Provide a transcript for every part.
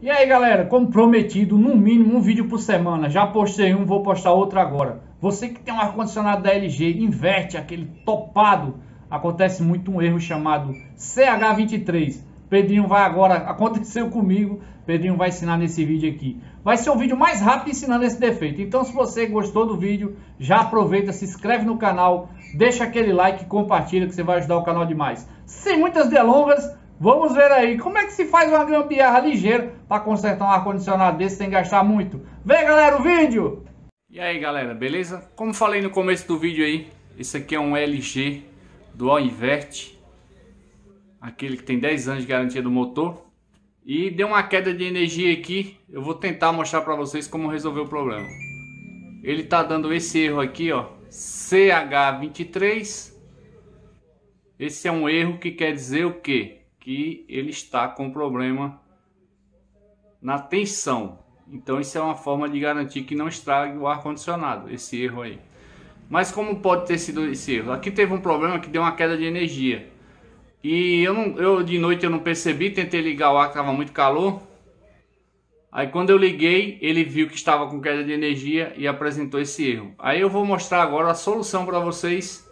E aí galera, como prometido, no mínimo um vídeo por semana. Já postei um, vou postar outro agora. Você que tem um ar-condicionado da LG, inverte aquele topado. Acontece muito um erro chamado CH23. Pedrinho vai agora, aconteceu comigo, Pedrinho vai ensinar nesse vídeo aqui. Vai ser o vídeo mais rápido ensinando esse defeito. Então se você gostou do vídeo, já aproveita, se inscreve no canal, deixa aquele like, compartilha que você vai ajudar o canal demais. Sem muitas delongas, vamos ver aí como é que se faz uma gambiarra ligeira para consertar um ar-condicionado desse sem gastar muito. Vem galera o vídeo! E aí galera, beleza? Como falei no começo do vídeo aí, esse aqui é um LG Dual Invert aquele que tem 10 anos de garantia do motor e deu uma queda de energia aqui eu vou tentar mostrar para vocês como resolver o problema ele tá dando esse erro aqui ó CH23 esse é um erro que quer dizer o que que ele está com problema na tensão então isso é uma forma de garantir que não estrague o ar condicionado esse erro aí mas como pode ter sido esse erro aqui teve um problema que deu uma queda de energia e eu, não, eu de noite eu não percebi, tentei ligar o ar, estava muito calor. Aí quando eu liguei, ele viu que estava com queda de energia e apresentou esse erro. Aí eu vou mostrar agora a solução para vocês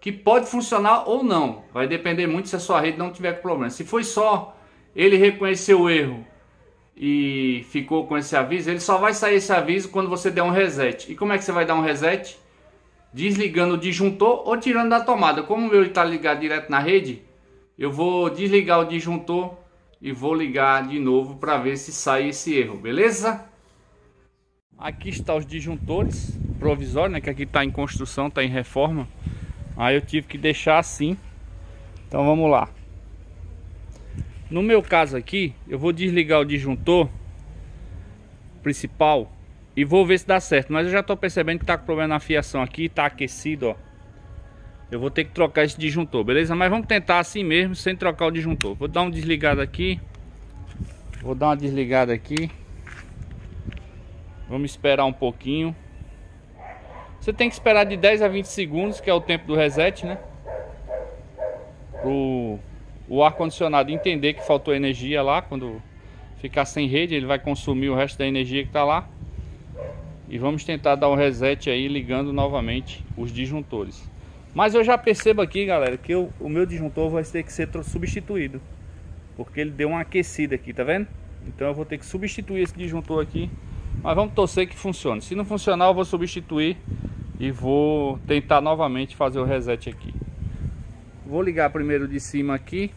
que pode funcionar ou não. Vai depender muito se a sua rede não tiver problema. Se foi só ele reconheceu o erro e ficou com esse aviso, ele só vai sair esse aviso quando você der um reset. E como é que você vai dar um reset? Desligando o disjuntor ou tirando da tomada. Como o meu está ligado direto na rede, eu vou desligar o disjuntor e vou ligar de novo para ver se sai esse erro, beleza? Aqui está os disjuntores provisórios, né, que aqui está em construção, está em reforma. Aí eu tive que deixar assim. Então vamos lá. No meu caso aqui, eu vou desligar o disjuntor principal e vou ver se dá certo. Mas eu já estou percebendo que está com problema na fiação aqui, está aquecido, ó. Eu vou ter que trocar esse disjuntor, beleza? Mas vamos tentar assim mesmo, sem trocar o disjuntor. Vou dar um desligado aqui. Vou dar uma desligada aqui. Vamos esperar um pouquinho. Você tem que esperar de 10 a 20 segundos, que é o tempo do reset, né? Pro o ar-condicionado entender que faltou energia lá. Quando ficar sem rede, ele vai consumir o resto da energia que está lá. E vamos tentar dar um reset aí, ligando novamente os disjuntores. Mas eu já percebo aqui, galera, que eu, o meu disjuntor vai ter que ser substituído. Porque ele deu uma aquecida aqui, tá vendo? Então eu vou ter que substituir esse disjuntor aqui. Mas vamos torcer que funcione. Se não funcionar, eu vou substituir e vou tentar novamente fazer o reset aqui. Vou ligar primeiro de cima aqui.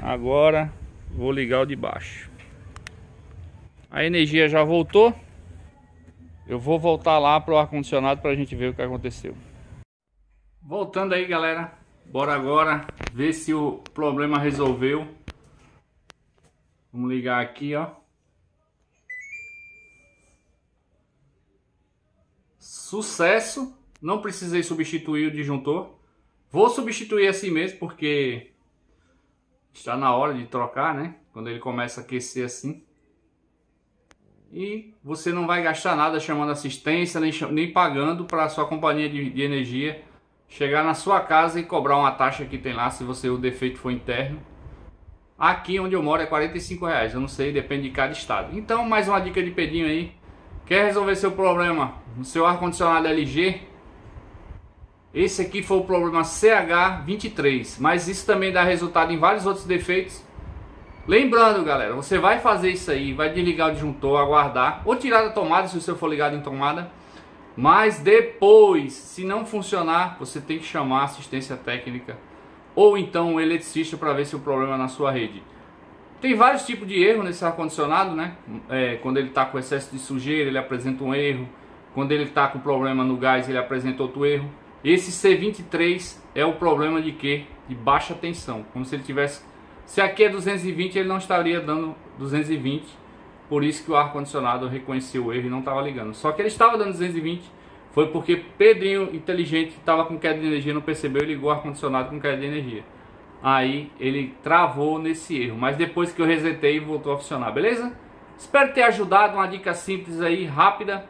Agora vou ligar o de baixo. A energia já voltou. Eu vou voltar lá pro ar-condicionado para a gente ver o que aconteceu. Voltando aí, galera. Bora agora ver se o problema resolveu. Vamos ligar aqui, ó. Sucesso. Não precisei substituir o disjuntor. Vou substituir assim mesmo porque está na hora de trocar, né? Quando ele começa a aquecer assim e você não vai gastar nada chamando assistência nem, nem pagando para a sua companhia de, de, energia chegar na sua casa e cobrar uma taxa que tem lá se você o defeito for interno. Aqui onde eu moro é 45 reais, eu não sei, depende de cada estado. Então mais uma dica de pedinho aí, quer resolver seu problema no seu ar condicionado LG? Esse aqui foi o problema CH23, mas isso também dá resultado em vários outros defeitos Lembrando, galera, você vai fazer isso aí, vai desligar o disjuntor, aguardar, ou tirar da tomada se o seu for ligado em tomada. Mas depois, se não funcionar, você tem que chamar assistência técnica ou então o eletricista para ver se o problema é na sua rede. Tem vários tipos de erro nesse ar-condicionado, né? É, quando ele está com excesso de sujeira, ele apresenta um erro. Quando ele está com problema no gás, ele apresenta outro erro. Esse C23 é o problema de quê? De baixa tensão, como se ele tivesse se aqui é 220, ele não estaria dando 220. Por isso que o ar-condicionado reconheceu o erro e não estava ligando. Só que ele estava dando 220. Foi porque Pedrinho, inteligente, estava com queda de energia, não percebeu e ligou o ar-condicionado com queda de energia. Aí ele travou nesse erro. Mas depois que eu resetei, voltou a funcionar, beleza? Espero ter ajudado. Uma dica simples aí, rápida.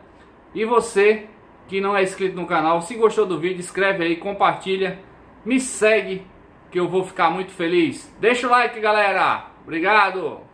E você que não é inscrito no canal, se gostou do vídeo, escreve aí, compartilha, me segue que eu vou ficar muito feliz. Deixa o like, galera. Obrigado!